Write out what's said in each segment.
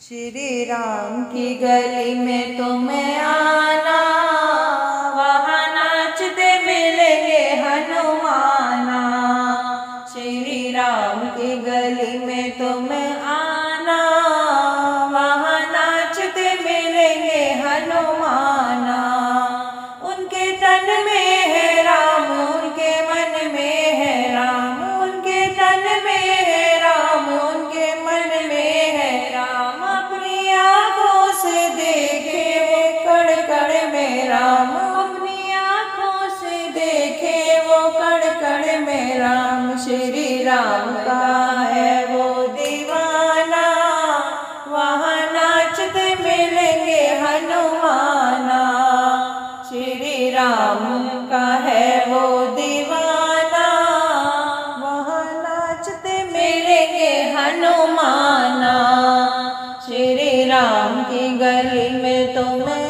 श्री राम की गली में तुम्हें आना, वहाँ नाचते मिलेंगे हनुमाना। श्री राम की गली में तुम्हें आना राम का है वो दीवाना वहाँ नाचते मिलेंगे हनुमाना। श्री राम का है वो दीवाना वहाँ नाचते मिलेंगे हनुमाना। श्री राम की गली में आना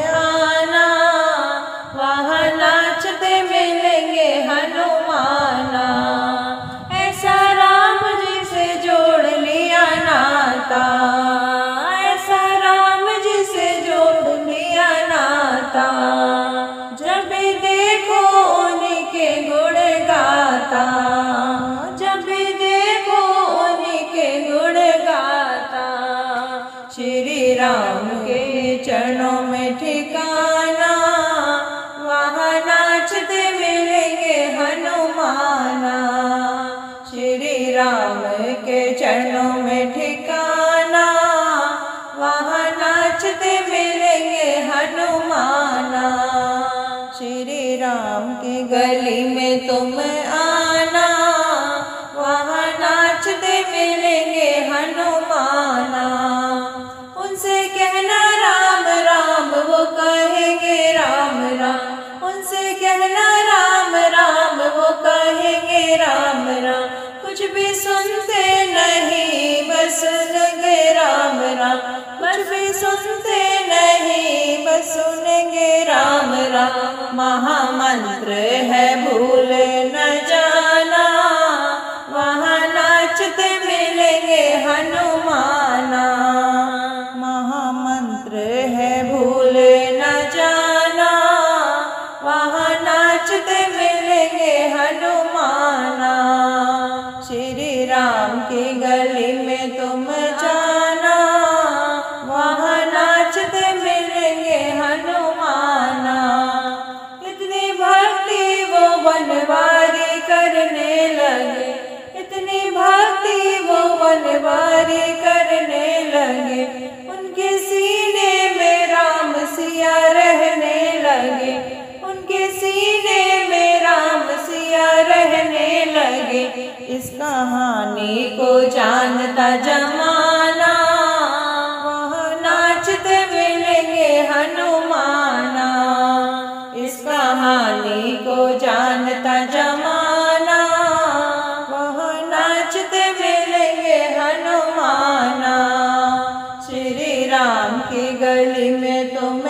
श्री राम के चरणों में ठिकाना वहाँ नाचते मिलेंगे हनुमाना। श्री राम के चरणों में ठिकाना वहाँ नाचते मिलेंगे हनुमाना। श्री राम की गली में तुम आना वहाँ नाचते मिलेंगे हनुमाना। भी सुनते नहीं बस सुनेंगे राम राम। महामंत्र है भूल। वो करने लगे। उनके सीने में राम सिया रहने लगे। उनके सीने में राम सिया रहने लगे। इस कहानी को जानता जमाना गली में तो आना